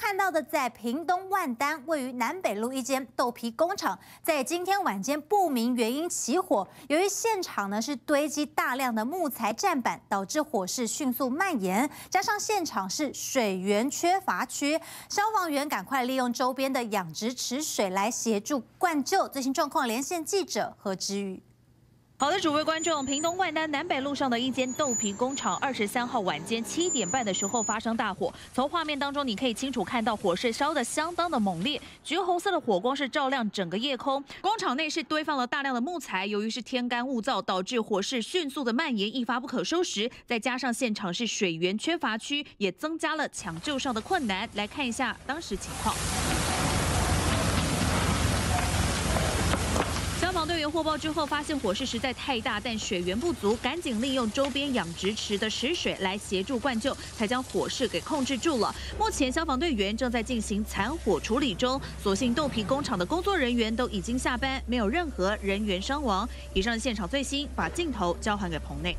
看到的，在屏东万丹位于南北路一间豆皮工厂，在今天晚间不明原因起火。由于现场呢是堆积大量的木材站板，导致火势迅速蔓延。加上现场是水源缺乏区，消防员赶快利用周边的养殖池水来协助灌救。最新状况，连线记者何之宇。好的，诸位观众，屏东万丹南北路上的一间豆皮工厂，二十三号晚间七点半的时候发生大火。从画面当中，你可以清楚看到火势烧得相当的猛烈，橘红色的火光是照亮整个夜空。工厂内是堆放了大量的木材，由于是天干物燥，导致火势迅速的蔓延，一发不可收拾。再加上现场是水源缺乏区，也增加了抢救上的困难。来看一下当时情况。消防队员获报之后，发现火势实在太大，但水源不足，赶紧利用周边养殖池的池水来协助灌救，才将火势给控制住了。目前消防队员正在进行残火处理中，所幸豆皮工厂的工作人员都已经下班，没有任何人员伤亡。以上现场最新，把镜头交还给棚内。